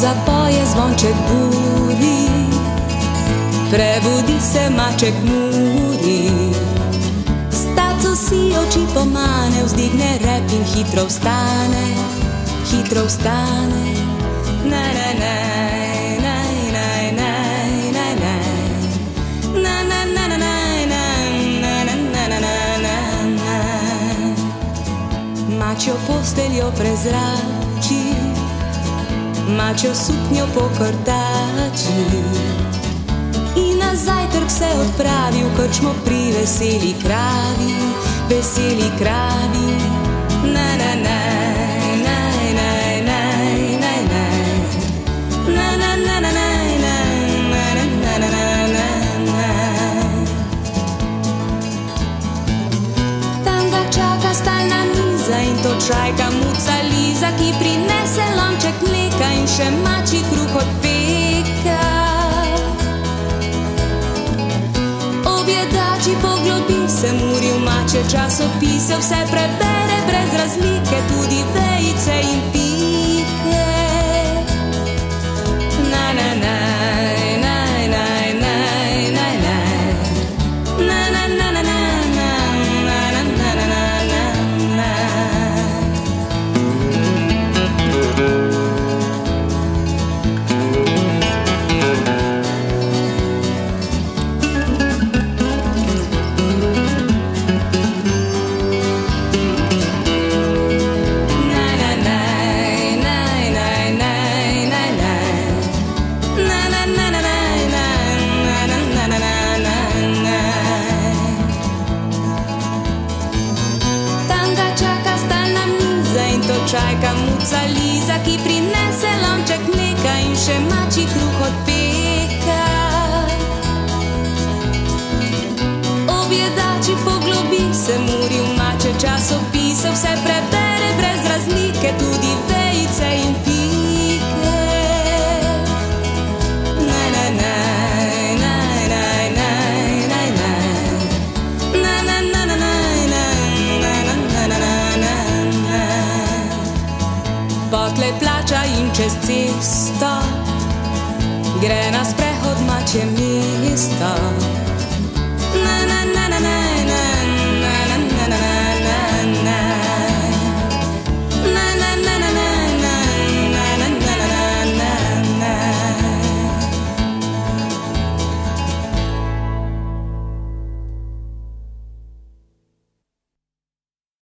zapoje zvonček budi, prebudi se maček mudi. Staco si oči pomane, vzdigne rep in hitro vstane, hitro vstane. Na, na, na. Mačjo posteljo prezrak mačjo suknjo po krtači. In na zajtrk se odpravil, krčmo pri veseli kravi, veseli kravi, na na na. Čaka stalna miza in to čajka muca Liza, ki prinese lonček mleka in še mači kruh od peka. Objedači poglobi se, muri v mače časopise, vse prebere brez razlike, tudi vejice in pike. Čajka muca Liza, ki prinese lonček mleka in še mači kruh od peka. Objedači poglobi se, muri v mače časopise, vse prebere Potlej plača in čez cesto gre na sprehod mače mesto.